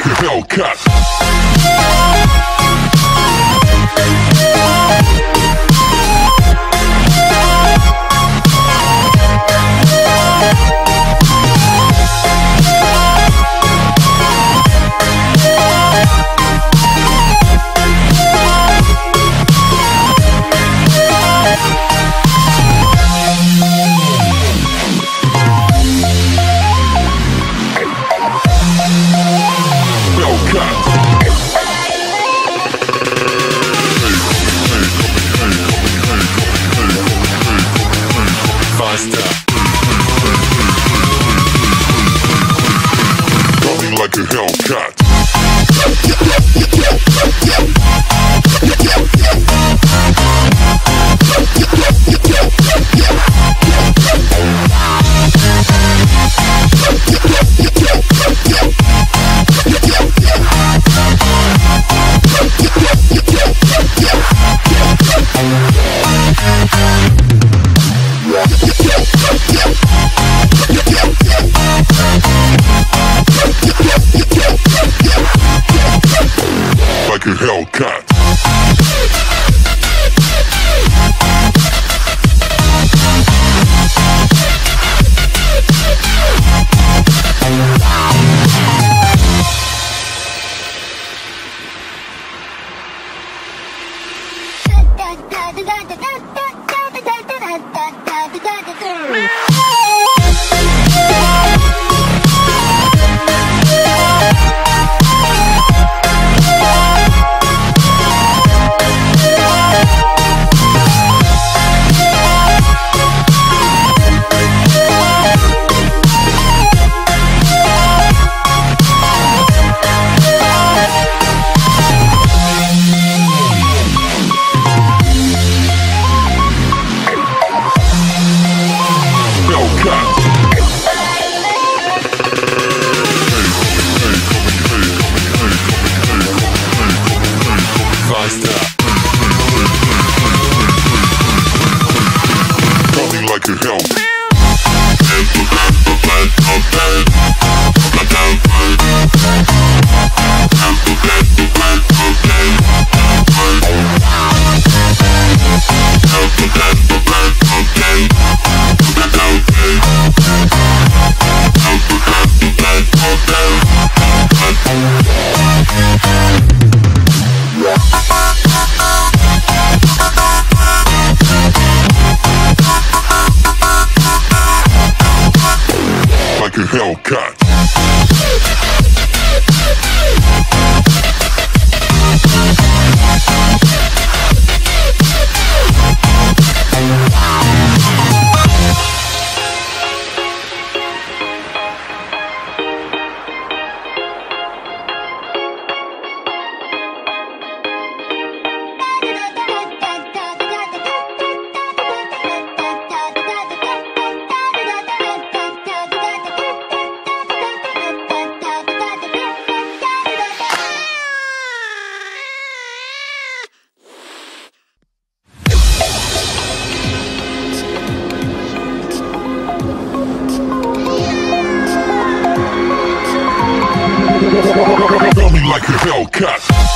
like a Hellcat. Like a Hellcat.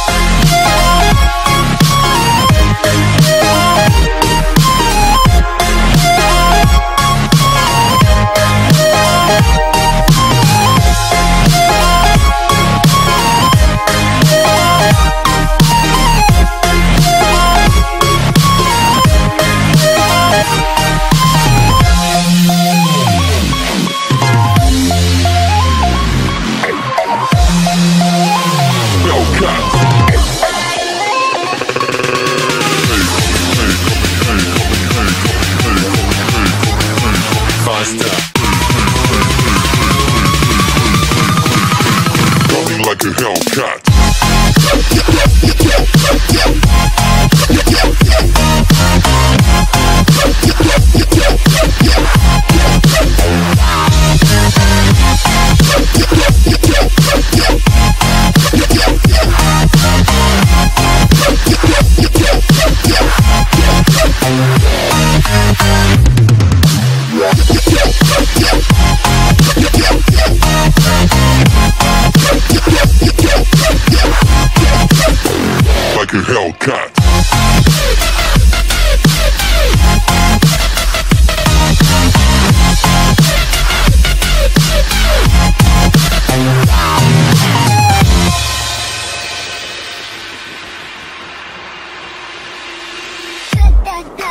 like a Hellcat. Yeah.